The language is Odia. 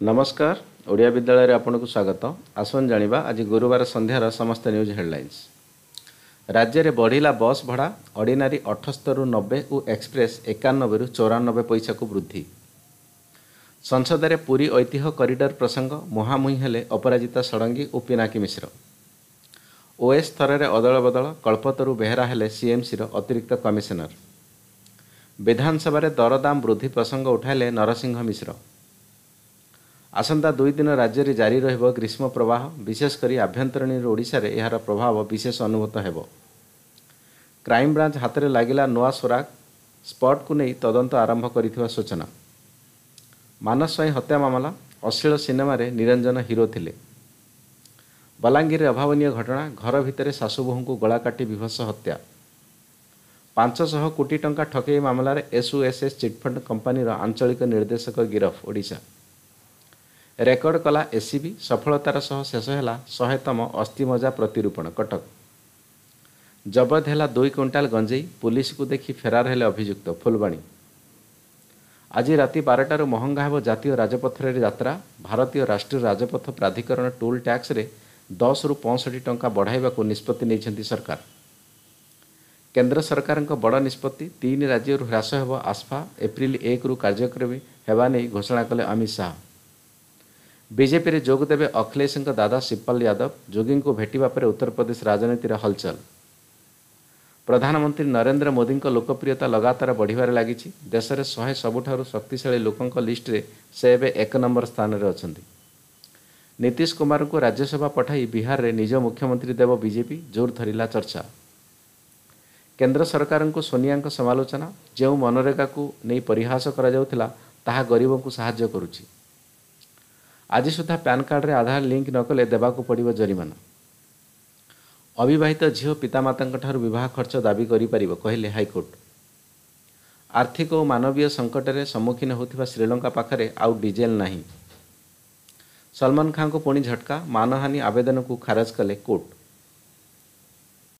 ନମସ୍କାର ଓଡ଼ିଆ ବିଦ୍ୟାଳୟରେ ଆପଣଙ୍କୁ ସ୍ୱାଗତ ଆସନ୍ତୁ ଜାଣିବା ଆଜି ଗୁରୁବାର ସନ୍ଧ୍ୟାର ସମସ୍ତ ନ୍ୟୁଜ୍ ହେଡ଼ଲାଇନ୍ସ ରାଜ୍ୟରେ ବଢ଼ିଲା ବସ୍ ଭଡ଼ା ଅର୍ଡ଼ିନାରୀ ଅଠସ୍ତରରୁ ନବେ ଓ ଏକ୍ସପ୍ରେସ୍ ଏକାନବେରୁ ଚଉରାନବେ ପଇସାକୁ ବୃଦ୍ଧି ସଂସଦରେ ପୁରୀ ଐତିହ୍ୟ କରିଡର ପ୍ରସଙ୍ଗ ମୁହାଁମୁହିଁ ହେଲେ ଅପରାଜିତା ଷଡ଼ଙ୍ଗୀ ଓ ପିନାକୀ ମିଶ୍ର ଓଏସ୍ ସ୍ତରରେ ଅଦଳବଦଳ କଳ୍ପତରୁ ବେହେରା ହେଲେ ସିଏମ୍ସିର ଅତିରିକ୍ତ କମିଶନର ବିଧାନସଭାରେ ଦରଦାମ ବୃଦ୍ଧି ପ୍ରସଙ୍ଗ ଉଠାଇଲେ ନରସିଂହ ମିଶ୍ର ଆସନ୍ତା ଦୁଇ ଦିନ ରାଜ୍ୟରେ ଜାରି ରହିବ ଗ୍ରୀଷ୍ମ ପ୍ରବାହ ବିଶେଷ କରି ଆଭ୍ୟନ୍ତରୀଣ ଓଡ଼ିଶାରେ ଏହାର ପ୍ରଭାବ ବିଶେଷ ଅନୁଭୂତ ହେବ। କ୍ରାଇମବ୍ରାଞ୍ଚ ହାତରେ ଲାଗିଲା ନୂଆ ସୋରାଗ ସ୍ପଟ୍କୁ ନେଇ ତଦନ୍ତ ଆରମ୍ଭ କରିଥିବା ସୂଚନା। ମାନସ ସ୍ୱାଇଁ ହତ୍ୟା ମାମଲା ଅଶ୍ଳୀଳ ସିନେମାରେ ନିରଞ୍ଜନ ହିରୋ ଥିଲେ। ବଲାଙ୍ଗୀରରେ ଅଭାବନୀୟ ଘଟଣା ଘର ଭିତରେ ଶାଶୁ ବୋହୂଙ୍କୁ ଗଳା କାଟି ବିଭତ୍ସ ହତ୍ୟା। ପାଞ୍ଚଶହ କୋଟି ଟଙ୍କା ଠକେଇ ମାମଲାରେ ଏସ୍ଓଏସ୍ଏସ୍ ଚିଟ୍ଫଣ୍ଡ କମ୍ପାନୀର ଆଞ୍ଚଳିକ ନିର୍ଦ୍ଦେଶକ ଗିରଫ ଓଡ଼ିଶା। ରେକର୍ଡ କଲା ଏସିବି ସଫଳତାର ସହ ଶେଷ ହେଲା ଶହେତମ ଅସ୍ଥିମଜା ପ୍ରତିରୂପଣ କଟକ। ଜବତ ହେଲା ଦୁଇ କୁଇଣ୍ଟାଲ ଗଞ୍ଜେଇ ପୁଲିସକୁ ଦେଖି ଫେରାର ହେଲେ ଅଭିଯୁକ୍ତ ଫୁଲବାଣୀ। ଆଜି ରାତି ବାରଟାରୁ ମହଙ୍ଗା ହେବ ଜାତୀୟ ରାଜପଥରେ ଯାତ୍ରା। ଭାରତୀୟ ରାଷ୍ଟ୍ରୀୟ ରାଜପଥ ପ୍ରାଧିକରଣ ଟୋଲ୍ ଟ୍ୟାକ୍ସରେ ଦଶରୁ ପଞ୍ଚଷଠି ଟଙ୍କା ବଢ଼ାଇବାକୁ ନିଷ୍ପତ୍ତି ନେଇଛନ୍ତି ସରକାର। କେନ୍ଦ୍ର ସରକାରଙ୍କ ବଡ଼ ନିଷ୍ପତ୍ତି ତିନି ରାଜ୍ୟରୁ ହ୍ରାସ ହେବ ଆସ୍ଫା ଏପ୍ରିଲ ଏକରୁ କାର୍ଯ୍ୟକ୍ରମୀ ହେବା ନେଇ ଘୋଷଣା କଲେ ଅମିତ ଶାହା। ବିଜେପିରେ ଯୋଗ ଦେବେ ଅଖିଳେଶଙ୍କ ଦାଦା ଶିବପାଲ ଯାଦବ ଯୋଗୀଙ୍କୁ ଭେଟିବା ପରେ ଉତ୍ତରପ୍ରଦେଶ ରାଜନୀତିରେ ହଲଚଲ। ପ୍ରଧାନମନ୍ତ୍ରୀ ନରେନ୍ଦ୍ର ମୋଦିଙ୍କ ଲୋକପ୍ରିୟତା ଲଗାତାର ବଢ଼ିବାରେ ଲାଗିଛି। ଦେଶରେ ଶହେ ସବୁଠାରୁ ଶକ୍ତିଶାଳୀ ଲୋକଙ୍କ ଲିଷ୍ଟରେ ସେ ଏବେ ଏକ ନମ୍ବର ସ୍ଥାନରେ ଅଛନ୍ତି। ନୀତିଶ କୁମାରଙ୍କୁ ରାଜ୍ୟସଭା ପଠାଇ ବିହାରରେ ନିଜ ମୁଖ୍ୟମନ୍ତ୍ରୀ ଦେବ ବିଜେପି ଜୋର ଧରିଲା ଚର୍ଚ୍ଚା। କେନ୍ଦ୍ର ସରକାରଙ୍କୁ ସୋନିଆଙ୍କ ସମାଲୋଚନା ଯେଉଁ ମନରେଗାକୁ ନେଇ ପରିହାସ କରାଯାଉଥିଲା ତାହା ଗରିବଙ୍କୁ ସାହାଯ୍ୟ କରୁଛି। ଆଜି ସୁଦ୍ଧା ପ୍ୟାନ୍ କାର୍ଡ଼ରେ ଆଧାର ଲିଙ୍କ ନ କଲେ ଦେବାକୁ ପଡ଼ିବ ଜରିମାନା। ଅବିବାହିତ ଝିଅ ପିତାମାତାଙ୍କଠାରୁ ବିବାହ ଖର୍ଚ୍ଚ ଦାବି କରିପାରିବ କହିଲେ ହାଇକୋର୍ଟ। ଆର୍ଥିକ ଓ ମାନବୀୟ ସଙ୍କଟରେ ସମ୍ମୁଖୀନ ହେଉଥିବା ଶ୍ରୀଲଙ୍କା ପାଖରେ ଆଉ ଡିଜେଲ ନାହିଁ। ସଲମାନ ଖାଁଙ୍କୁ ପୁଣି ଝଟକା ମାନହାନି ଆବେଦନକୁ ଖାରଜ କଲେ କୋର୍ଟ।